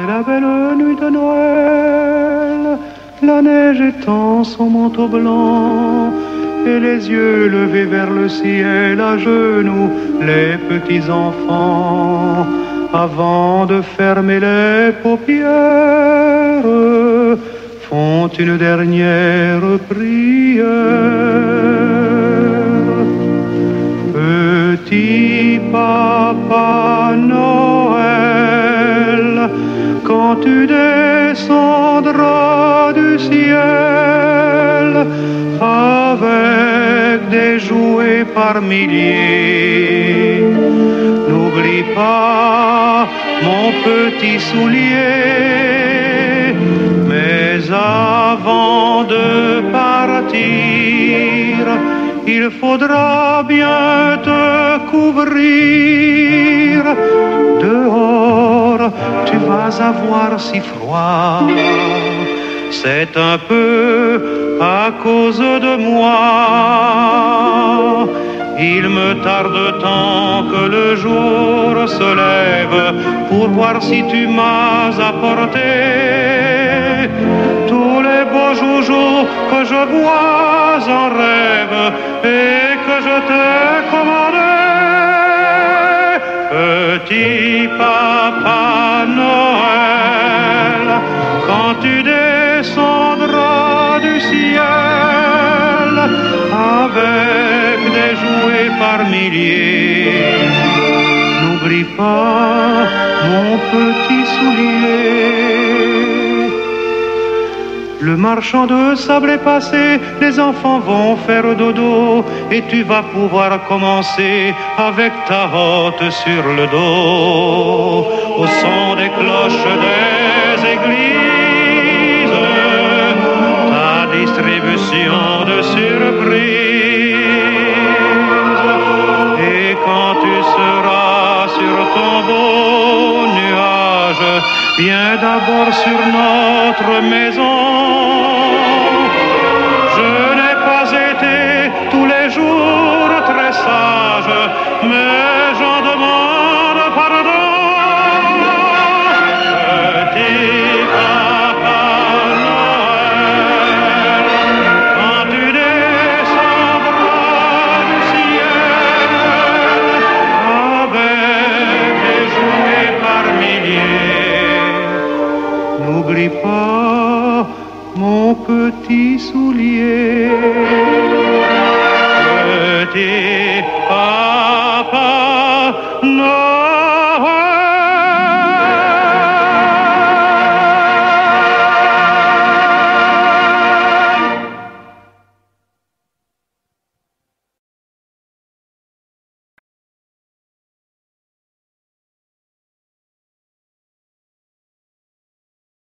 C'est la belle nuit de Noël, la neige étend son manteau blanc et les yeux levés vers le ciel à genoux, les petits enfants, avant de fermer les paupières, font une dernière prière. Petit papa quand tu descendras du ciel, avec des jouets par milliers. N'oublie pas mon petit soulier, mais avant de partir, il faudra bien te couvrir. Avoir si froid. C'est un peu à cause de moi. Il me tarde tant que le jour se lève pour voir si tu m'as apporté tous les beaux joujoux que je vois en rêve et que je t'ai commandé. Petit papa tu descendras du ciel avec des jouets par milliers, n'oublie pas mon petit soulier. Le marchand de sable est passé, les enfants vont faire dodo et tu vas pouvoir commencer avec ta hotte sur le dos au son des cloches des églises, viens d'abord sur notre maison. n'oublie pas mon petit soulier.